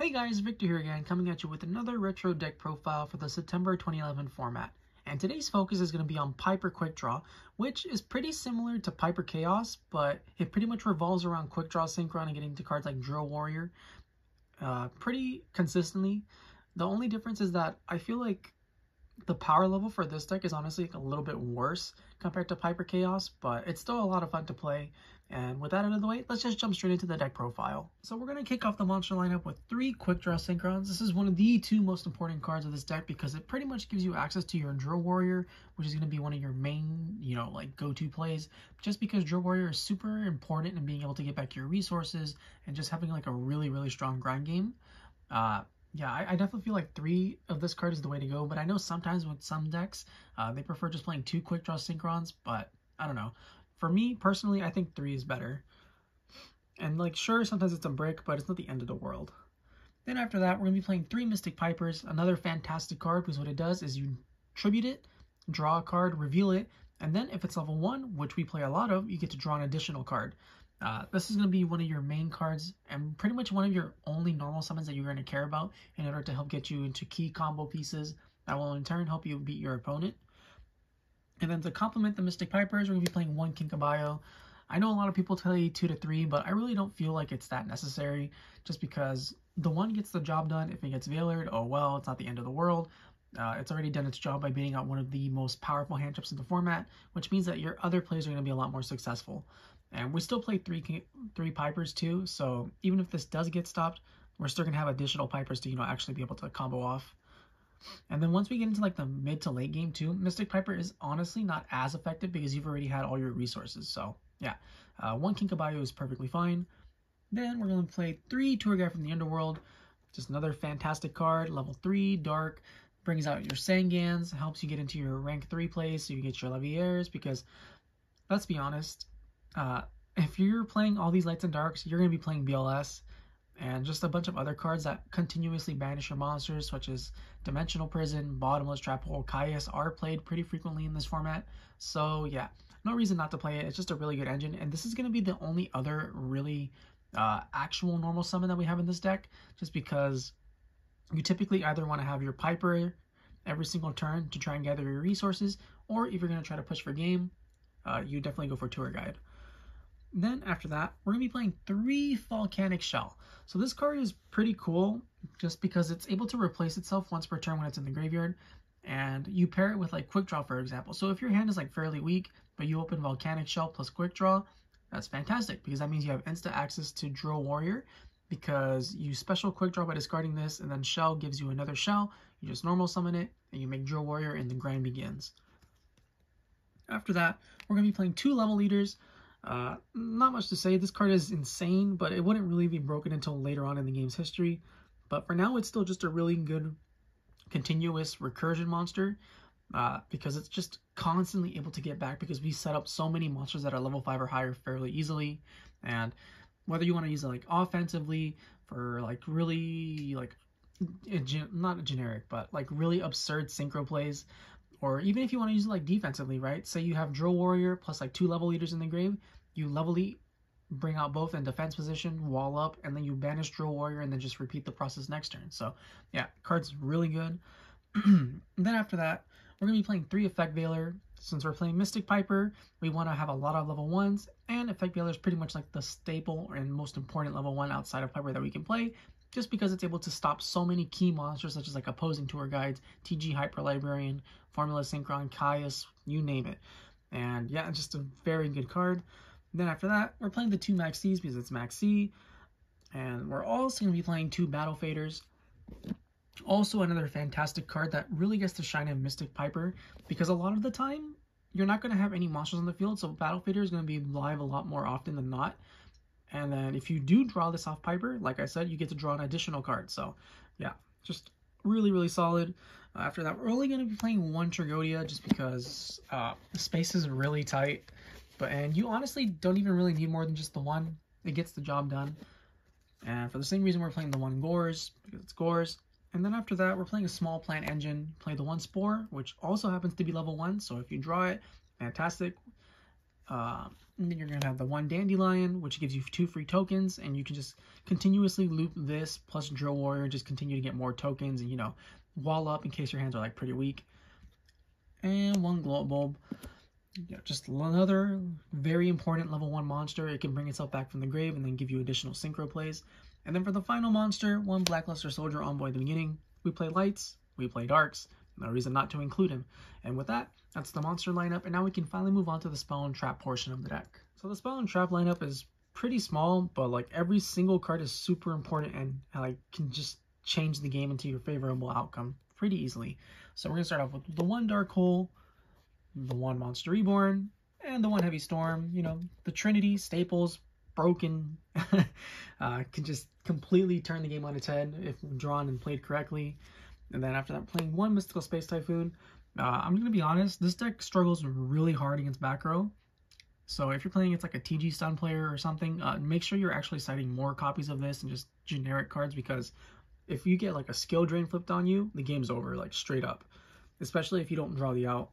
Hey guys, Victor here again, coming at you with another retro deck profile for the September 2011 format. And today's focus is going to be on Piper Quick Draw, which is pretty similar to Piper Chaos, but it pretty much revolves around Quick Draw Synchron and getting to cards like Drill Warrior uh, pretty consistently. The only difference is that I feel like the power level for this deck is honestly a little bit worse compared to Piper Chaos, but it's still a lot of fun to play. And with that out of the way, let's just jump straight into the deck profile. So we're going to kick off the monster lineup with three Quick Draw Synchrons. This is one of the two most important cards of this deck because it pretty much gives you access to your Drill Warrior, which is going to be one of your main, you know, like go-to plays. Just because Drill Warrior is super important in being able to get back your resources and just having like a really, really strong grind game. Uh, yeah, I, I, definitely feel like three of this card is the way to go, but I know sometimes with some decks, uh, they prefer just playing two Quick Draw Synchrons, but I don't know. For me, personally, I think three is better. And like, sure, sometimes it's a brick, but it's not the end of the world. Then after that, we're going to be playing three Mystic Pipers, another fantastic card, because what it does is you tribute it, draw a card, reveal it, and then if it's level 1, which we play a lot of, you get to draw an additional card. Uh, this is going to be one of your main cards and pretty much one of your only normal summons that you're going to care about in order to help get you into key combo pieces that will in turn help you beat your opponent. And then to complement the Mystic Pipers, we're going to be playing one Kinka-byo. I know a lot of people tell you two to three, but I really don't feel like it's that necessary just because the one gets the job done. If it gets Veilered, oh well, it's not the end of the world. Uh, it's already done its job by beating out one of the most powerful hand traps in the format, which means that your other plays are going to be a lot more successful. And we still play three three Pipers too, so even if this does get stopped, we're still to have additional Pipers to, you know, actually be able to combo off. And then once we get into like the mid to late game too, Mystic Piper is honestly not as effective because you've already had all your resources. So yeah, uh, one Kinka-byo is perfectly fine. Then we're going to play three Tour Guide from the Underworld. Just another fantastic card, level 3, Dark, brings out your Sangans, helps you get into your rank 3 place so you get your Leviaires because, let's be honest, uh, if you're playing all these Lights and Darks, you're going to be playing BLS and just a bunch of other cards that continuously banish your monsters, such as Dimensional Prison, Bottomless Trap Hole, Caius are played pretty frequently in this format. So yeah, no reason not to play it. It's just a really good engine, and this is going to be the only other really uh, actual normal summon that we have in this deck, just because you typically either want to have your Piper every single turn to try and gather your resources, or if you're going to try to push for game, uh, you definitely go for Tour Guide. Then after that, we're going to be playing three Volcanic Shell. So this card is pretty cool just because it's able to replace itself once per turn when it's in the graveyard. And you pair it with like Quick Draw, for example. So if your hand is like fairly weak, but you open Volcanic Shell plus Quick Draw, that's fantastic because that means you have instant access to Drill Warrior because you special Quick Draw by discarding this and then Shell gives you another Shell. You just normal summon it and you make Drill Warrior and the grind begins. After that, we're going to be playing two level eaters. Uh, not much to say. This card is insane, but it wouldn't really be broken until later on in the game's history. But for now, it's still just a really good continuous recursion monster uh, because it's just constantly able to get back because we set up so many monsters that are level 5 or higher fairly easily. And whether you want to use it like offensively for like really like not a generic, but like really absurd synchro plays, or even if you want to use it like defensively, right? Say you have Drill Warrior plus like two level eaters in the grave, you levelly bring out both in defense position, wall up, and then you banish Drill Warrior and then just repeat the process next turn. So yeah, card's really good. then after that, we're going to be playing 3 Effect Veiler. Since we're playing Mystic Piper, we want to have a lot of level 1s, and Effect Veiler is pretty much like the staple and most important level 1 outside of Piper that we can play, just because it's able to stop so many key monsters such as like opposing tour guides, TG Hyper Librarian, Formula Synchron, Caius, you name it. And yeah, just a very good card. Then after that, we're playing the two Maxx "C"s because it's Maxx "C". And we're also going to be playing two Battle Faders. Also another fantastic card that really gets to shine in Mystic Piper because a lot of the time, you're not going to have any monsters on the field, so Battle Fader is going to be live a lot more often than not. And then if you do draw this off Piper, like I said, you get to draw an additional card. So yeah, just really, really solid. Uh, after that, we're only going to be playing one Tragoedia just because uh, the space is really tight. But And you honestly don't even really need more than just the one. It gets the job done. And for the same reason, we're playing the one Gorz, because it's Gorz. And then after that, we're playing a small plant engine. Play the one Spore, which also happens to be level 1. So if you draw it, fantastic. Uh, And then you're going to have the one Dandylion, which gives you two free tokens, and you can just continuously loop this plus Drill Warrior, just continue to get more tokens and, you know, wall up in case your hands are, like, pretty weak. And one Glow Bulb. You know, just another very important level 1 monster. It can bring itself back from the grave and then give you additional synchro plays. And then for the final monster, one Black Luster Soldier Envoy at the beginning. We play Lights, we play Darks, no reason not to include him. And with that, that's the monster lineup, and now we can finally move on to the spell and trap portion of the deck. So the spell and trap lineup is pretty small, but like every single card is super important and like can just change the game into your favorable outcome pretty easily. So we're gonna start off with the one Dark Hole, the one Monster Reborn, and the one Heavy Storm. You know, the Trinity, Staples, broken, uh, can just completely turn the game on its head if drawn and played correctly. And then after that, playing one Mystical Space Typhoon. Uh, I'm going to be honest, this deck struggles really hard against back row. So if you're playing it's like a TG stun player or something, uh, make sure you're actually citing more copies of this and just generic cards because if you get like a skill drain flipped on you, the game's over, like straight up. Especially if you don't draw the out.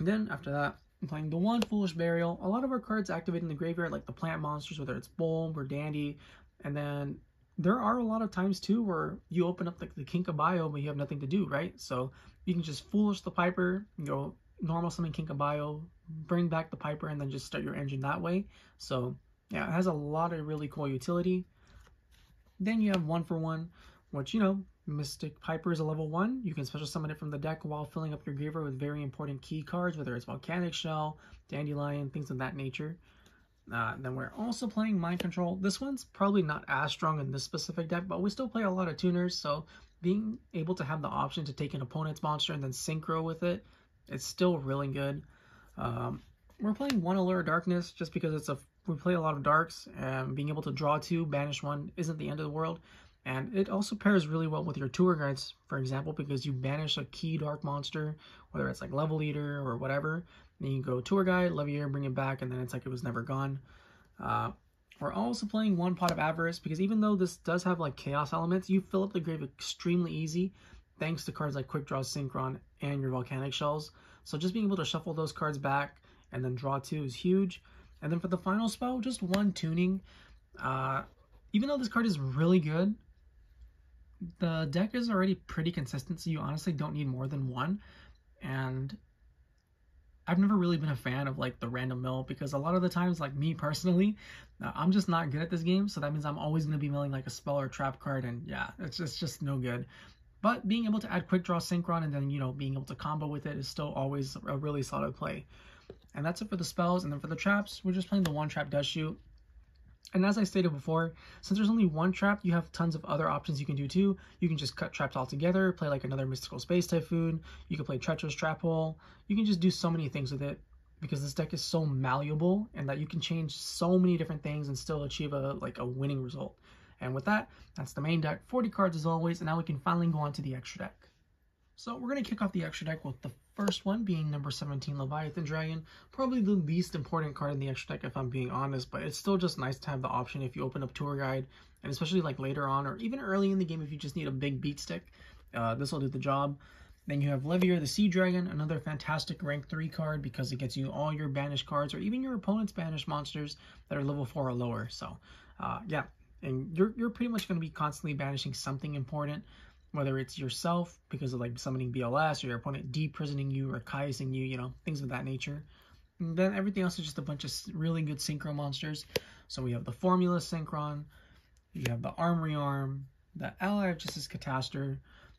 Then after that, I'm playing the one Foolish Burial. A lot of our cards activate in the graveyard, like the plant monsters, whether it's Bulb or Dandy. And then there are a lot of times too where you open up like the Kinka-byo but you have nothing to do, right? So you can just foolish the Piper, you go normal summon Kinka-byo, bring back the Piper, and then just start your engine that way. So yeah, it has a lot of really cool utility. Then you have one for one, which you know, Mystic Piper is a level one. You can special summon it from the deck while filling up your graveyard with very important key cards, whether it's Volcanic Shell, Dandylion, things of that nature. Uh, then we're also playing Mind Control. This one's probably not as strong in this specific deck, but we still play a lot of tuners, so being able to have the option to take an opponent's monster and then synchro with it, it's still really good. Um, we're playing one Allure Darkness just because it's a we play a lot of darks and being able to draw two, banish one isn't the end of the world. And it also pairs really well with your tour guides, for example, because you banish a key dark monster, whether it's like level eater or whatever, then you go tour guide, Leviair, bring it back, and then it's like it was never gone. Uh, we're also playing one pot of avarice because even though this does have like chaos elements, you fill up the grave extremely easy thanks to cards like Quick Draw Synchron and your Volcanic Shells. So just being able to shuffle those cards back and then draw two is huge. And then for the final spell, just one tuning. Uh, even though this card is really good, the deck is already pretty consistent, so you honestly don't need more than one. And I've never really been a fan of like the random mill because a lot of the times, like me personally, uh, I'm just not good at this game. So that means I'm always going to be milling like a spell or trap card, and yeah, it's just, it's just no good. But being able to add quick draw synchron and then you know being able to combo with it is still always a really solid play. And that's it for the spells. And then for the traps, we're just playing the one Trap Dustshoot. And as I stated before, since there's only one trap, you have tons of other options you can do too. You can just cut traps altogether, play like another Mystical Space Typhoon, you can play Treacherous Trap Hole, you can just do so many things with it because this deck is so malleable and that you can change so many different things and still achieve a like a winning result. And with that, that's the main deck, 40 cards as always, and now we can finally go on to the extra deck. So we're going to kick off the extra deck with the first one being number 17 Leviathan Dragon. Probably the least important card in the extra deck if I'm being honest, but it's still just nice to have the option if you open up Tour Guide, and especially like later on or even early in the game if you just need a big beat stick. Uh, this will do the job. Then you have Leviair the Sea Dragon, another fantastic rank 3 card because it gets you all your banished cards or even your opponent's banished monsters that are level 4 or lower. So uh, yeah, and you're, you're pretty much going to be constantly banishing something important whether it's yourself because of like summoning BLS or your opponent deprisoning you or Caiusing you, you know, things of that nature. And then everything else is just a bunch of really good synchro monsters. So we have the Formula Synchron, you have the Armory Arm, the Ally of Justice Catastor,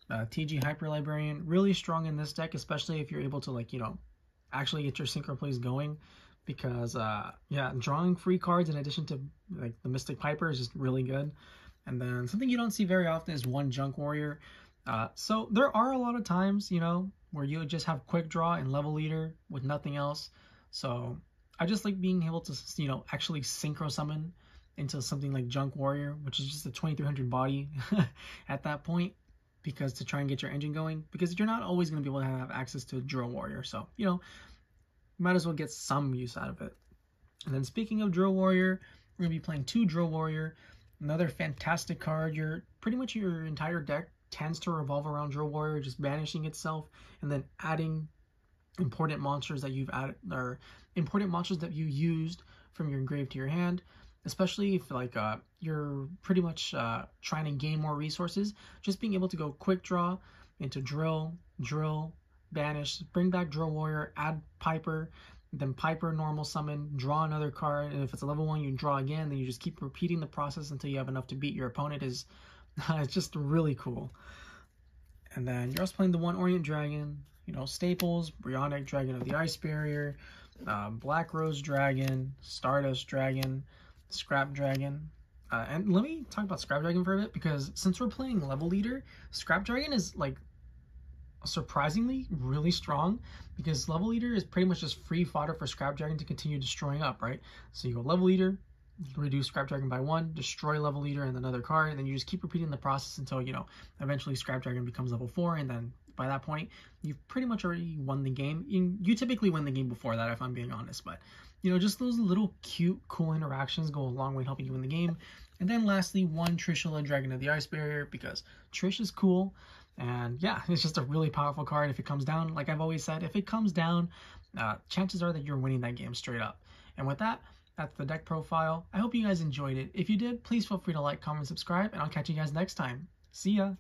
uh, TG Hyper Librarian, really strong in this deck, especially if you're able to like, you know, actually get your synchro plays going. Because, uh, yeah, drawing free cards in addition to like the Mystic Piper is just really good. And then something you don't see very often is one Junk Warrior. Uh, so there are a lot of times, you know, where you just have quick draw and level eater with nothing else. So I just like being able to, you know, actually synchro summon into something like Junk Warrior, which is just a 2300 body at that point, because to try and get your engine going, because you're not always going to be able to have access to a Drill Warrior. So, you know, might as well get some use out of it. And then speaking of Drill Warrior, we're going to be playing two Drill Warrior. Another fantastic card. Your pretty much your entire deck tends to revolve around Drill Warrior just banishing itself and then adding important monsters that you've added or important monsters that you used from your engrave to your hand especially if like uh, you're pretty much uh, trying to gain more resources just being able to go quick draw into drill drill banish bring back drill warrior add piper then piper normal summon draw another card and if it's a level one you draw again then you just keep repeating the process until you have enough to beat your opponent is it's just really cool and then you're also playing the one orient dragon you know, Staples, Brionac Dragon of the Ice Barrier, uh, Black Rose Dragon, Stardust Dragon, Scrap Dragon. Uh, and let me talk about Scrap Dragon for a bit because since we're playing Level Eater, Scrap Dragon is like surprisingly really strong because Level Eater is pretty much just free fodder for Scrap Dragon to continue destroying up, right? So you go Level Eater, reduce Scrap Dragon by one, destroy Level Eater and another card, and then you just keep repeating the process until, you know, eventually Scrap Dragon becomes level four, and then by that point, you've pretty much already won the game. You, you typically win the game before that, if I'm being honest, but you know, just those little cute, cool interactions go a long way in helping you win the game. And then lastly, one Trishula Dragon of the Ice Barrier because Trish is cool. And yeah, it's just a really powerful card if it comes down. Like I've always said, if it comes down, uh, chances are that you're winning that game straight up. And with that, that's the deck profile. I hope you guys enjoyed it. If you did, please feel free to like, comment, subscribe, and I'll catch you guys next time. See ya!